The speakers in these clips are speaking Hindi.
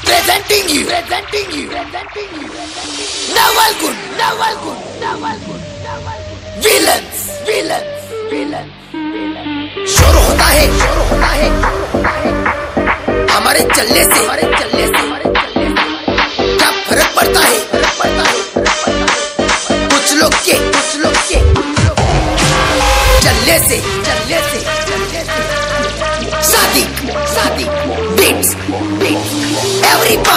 Presenting you, presenting you, presenting you. Nawal Gun, Nawal Gun, Nawal Gun, Nawal Gun. Villains, villains, villains, villains. शोर होता है, शोर होता है, हमारे चलने से, हमारे चलने से, हमारे चलने से क्या फ़र्क पड़ता है,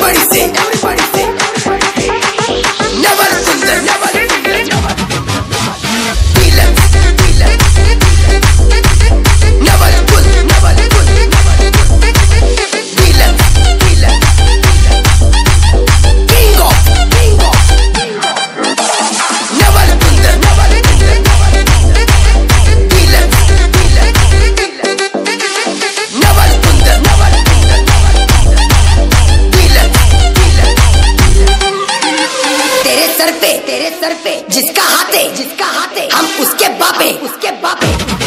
parecer. सर पे, तेरे सर पे, जिसका हाथ है, जिसका हाथ है, हम उसके बापे उसके बापे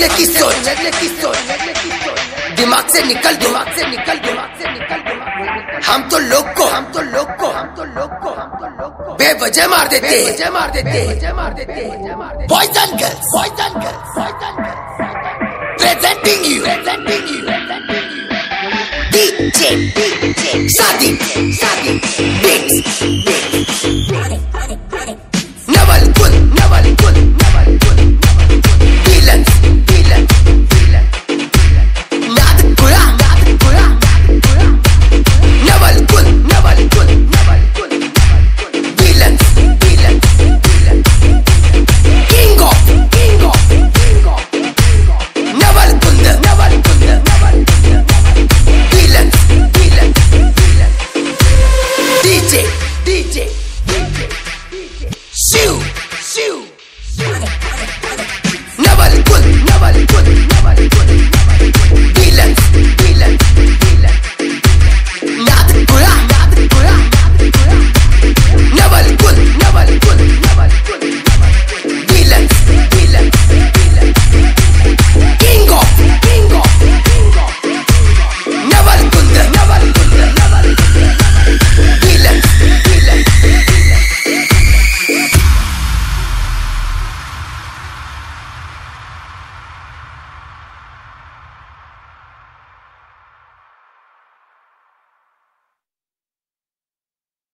हमसे की सोच उलझने की सोच दिमाग से निकल दिमाग से निकल दिमाग से निकल दिमाग हम तो लोग को हम तो लोग को हम तो लोग को हम तो लोग को बेवजह मार देते बेवजह मार देते बेवजह मार देते बेवजह मार देते poison girls poison girls poison girls presenting you presenting you presenting you DJ DJ Shaadi Shaadi beats DJ. DJ.